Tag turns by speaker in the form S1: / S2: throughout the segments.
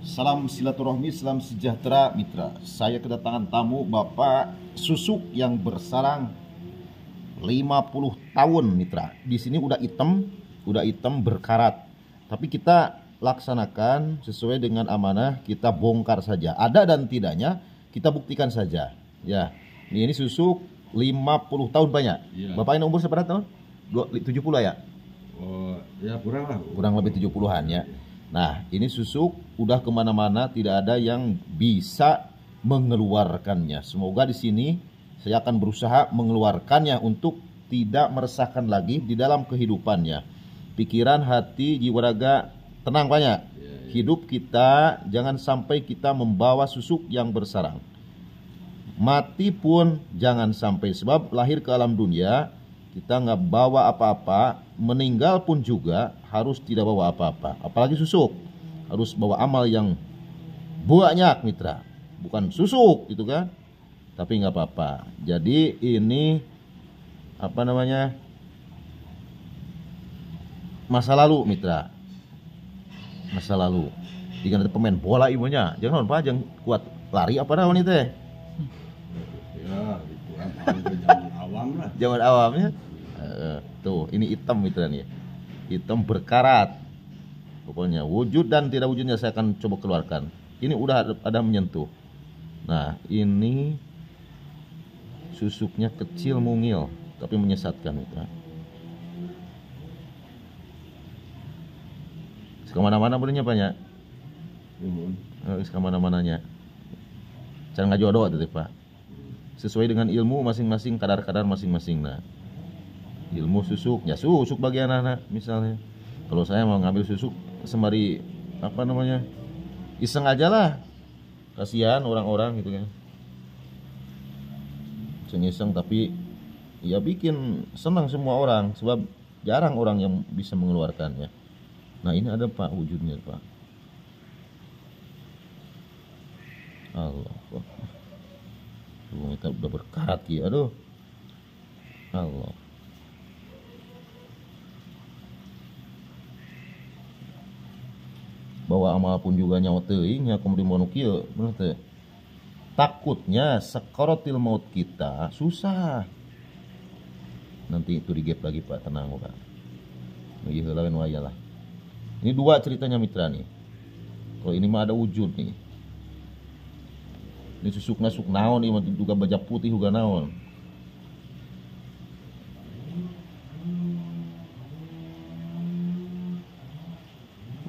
S1: Salam silaturahmi, salam sejahtera mitra. Saya kedatangan tamu Bapak Susuk yang bersarang 50 tahun mitra. Di sini udah hitam, udah hitam berkarat. Tapi kita laksanakan sesuai dengan amanah, kita bongkar saja. Ada dan tidaknya kita buktikan saja. Ya. Ini, ini susuk 50 tahun banyak.
S2: Iya.
S1: Bapak ini umur seberapa tahun? Dua- 70 ya?
S2: Oh, ya kurang lah.
S1: kurang lebih 70-an ya. Nah, ini susuk udah ke mana-mana tidak ada yang bisa mengeluarkannya. Semoga di sini saya akan berusaha mengeluarkannya untuk tidak meresahkan lagi di dalam kehidupannya. Pikiran, hati, jiwa raga tenang banyak. Hidup kita jangan sampai kita membawa susuk yang bersarang. Mati pun jangan sampai sebab lahir ke alam dunia kita nggak bawa apa-apa, meninggal pun juga harus tidak bawa apa-apa. Apalagi susuk, harus bawa amal yang banyak mitra, bukan susuk gitu kan. Tapi nggak apa-apa. Jadi ini apa namanya masa lalu mitra, masa lalu. Jika ada pemain bola ibunya, jangan lupa jangan kuat lari apa namanya.
S2: Ya, itu kan paling ke zaman awam lah.
S1: Zaman awamnya eh, tuh ini hitam mitra nih. Hitam berkarat. Pokoknya wujud dan tidak wujudnya saya akan coba keluarkan. Ini udah ada, menyentuh. Nah, ini susuknya kecil mungil tapi menyesatkan mitra. Ke mana-mana bolehnya banyak. Ke mana-mananya. Cara nggak jodoh tuh pak. Sesuai dengan ilmu masing-masing, kadar-kadar masing-masing. Nah, ilmu susuk, ya susuk bagi anak-anak misalnya. Kalau saya mau ngambil susuk sembari apa namanya iseng aja lah. Kasihan orang-orang gitu kan. Iseng-iseng tapi ya bikin senang semua orang sebab jarang orang yang bisa mengeluarkannya. Nah ini ada pak wujudnya pak. Allah kita udah berkarat ya aduh Allah bawa amal pun juga nyawa teuing ya kemudian mau kieu bener teh. Takutnya sekorotil maut kita susah. Nanti itu di gap lagi pak. Tenang pak. Lagi lain waya lah. Ini dua ceritanya mitra nih. Kalau ini mah ada wujud nih. Ini susuk nasuk naon ini juga baja putih juga naon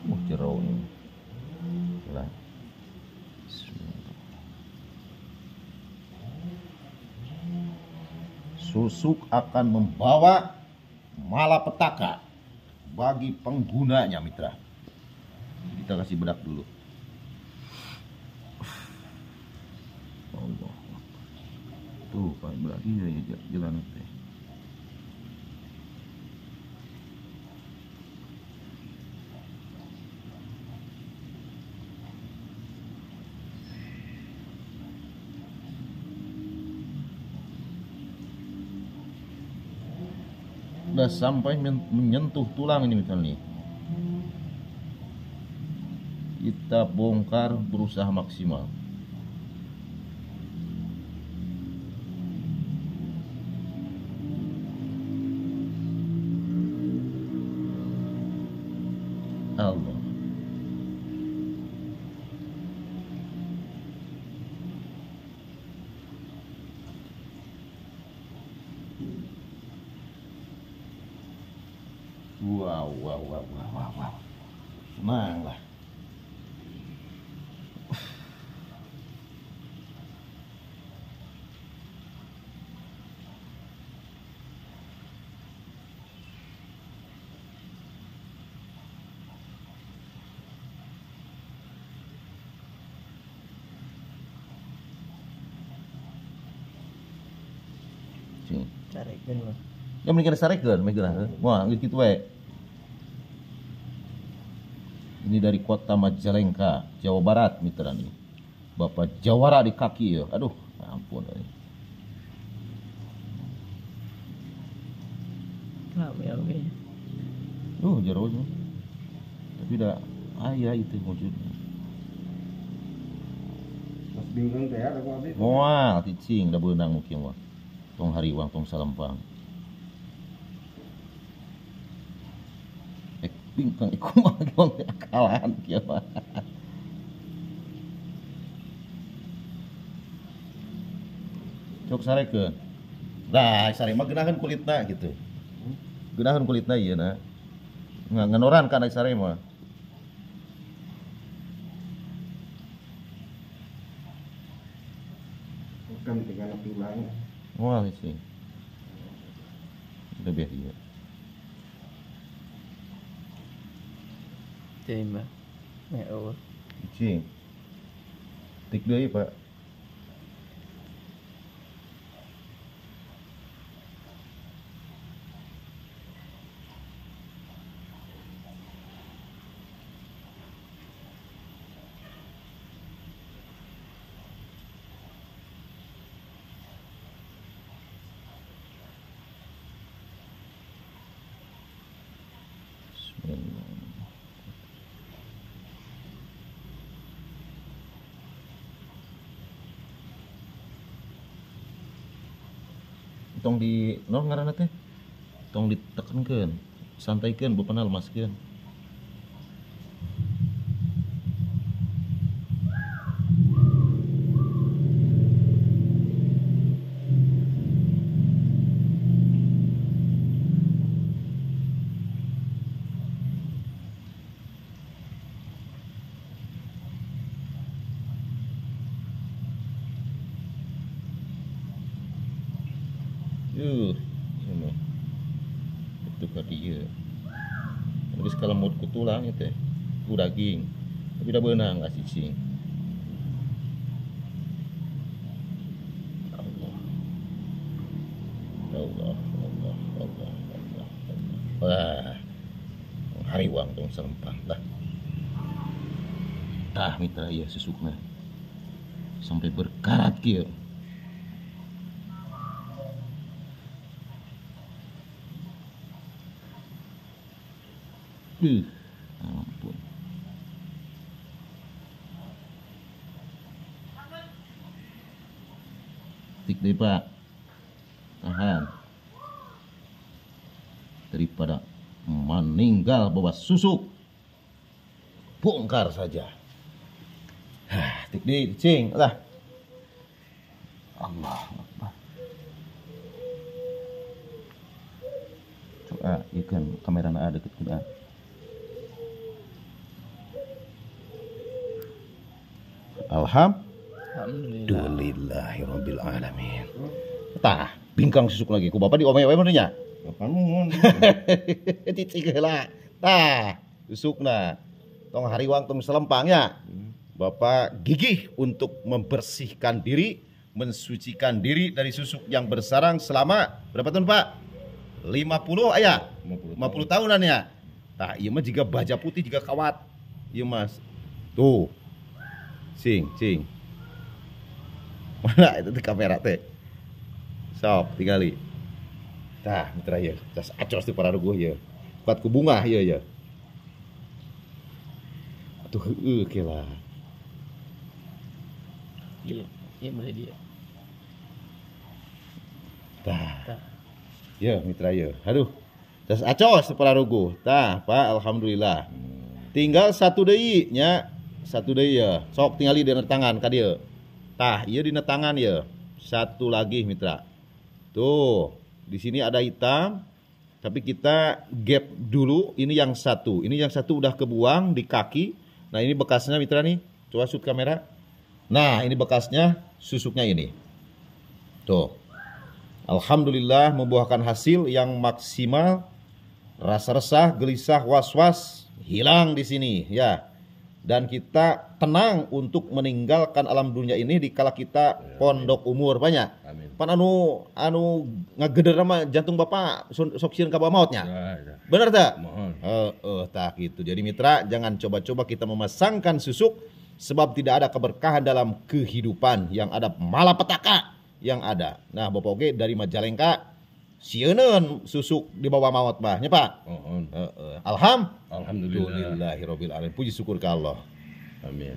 S1: Wah jerau nih lah susuk akan membawa malapetaka bagi penggunanya mitra. Kita kasih bedak dulu. Allah tuh pak berarti jalan teh udah sampai men- menyentuh tulang ini misalnya kita bongkar berusaha maksimal Wow, wow, wow, wow, wow, wow. Tenang lah.
S3: Mah.
S1: Ya mending sarekeun. Wah, geus Ini dari kota Majalengka, Jawa Barat mitra nih. Bapak Jawara di kaki ya. Aduh, ampun. eh.
S3: Rame oke.
S1: Uh, jeronya. Tapi dah ayah itu wujudnya.
S2: bingung teh ada kok.
S1: Moal ticing da beunang mungkin mah. Tong hariwang tong salempang. Ek bingkang iku mah gong akalan kieu mah. Cok sarekeun. Nah, sare mah geunaheun kulitna gitu. Geunaheun kulitna ieu na. Nga ngenoran kana sare mah.
S2: Bukan tinggal tulang.
S1: Moal ticing. Lebih dia.
S3: Terima. Ya Allah.
S1: Cing. Tik deui, Pak. Tong di no ngaranna teh? Tong ditekankeun santaikeun bepenal maskeun Yuh, ini. Itu ka dia. Tapi sekali mau ku tulang itu, ku daging. Tapi dah benang nggak cicing. Allah. Allah, Allah, Allah. Wah, hariwang dong serempang dah. Tah mitra ya susukna. Sampai berkarat kieu. Uh, ampun. Tik deh pak. Tahan. Daripada meninggal bawa susuk. Bongkar saja. Hah, tik di cing lah. Allah. Coba ikan kamera ada deket kuda. Alhamdulillahirabbil alamin. Tah, bingkang susuk lagi. Ku bapak di omeh-omeh mana nya?
S2: Apa nuhun?
S1: Cicing heula. Tah, susukna. Tong hariwang tong selempang ya. Bapak gigih untuk membersihkan diri, mensucikan diri dari susuk yang bersarang selama berapa tahun, Pak? 50 ayah.
S2: 50
S1: 50 tahunan ya. Nah, iya mah jika baja putih jika kawat. Iya mas. Tuh. Cing, cing. Mana itu di kamera teh. Sok, tinggali. Tah, mitra ya. Tas acos di para ruguh ya. Kuat ku bunga ya ya. Tuh, heueuh kela.
S3: Iya, iya boleh dia.
S1: Tah.
S3: Tah.
S1: Ya, mitra ya. Aduh. Tas acos di para ruguh. Tah, Pak, alhamdulillah. Tinggal satu deui nya. Satu deui ya. Sok tingali di tangan ka dieu. Tah, ieu dina tangan ya. Satu lagi mitra. Tuh, di sini ada hitam. Tapi kita gap dulu. Ini yang satu. Ini yang satu udah kebuang di kaki. Nah, ini bekasnya mitra nih. Coba shoot kamera. Nah, ini bekasnya susuknya ini. Tuh. Alhamdulillah membuahkan hasil yang maksimal. Rasa resah, gelisah, was-was hilang di sini ya. Dan kita tenang untuk meninggalkan alam dunia ini dikala kita pondok umur banyak.
S2: Amin.
S1: Pan anu anu ngageder sama jantung bapak sok sieun ka mautnya.
S2: Ya, ya.
S1: Bener tak?
S2: Mohon.
S1: Eh, eh, tak gitu. Jadi mitra, jangan coba-coba kita memasangkan susuk sebab tidak ada keberkahan dalam kehidupan yang ada malapetaka yang ada. Nah, Bapak Oge dari Majalengka sieun susuk di bawah maut bah, nya Pak. Eh, eh, Alhamdulillah.
S2: Alhamdulillah.
S1: Alhamdulillahirabbil alamin. Puji syukur ke Allah.
S2: Amin.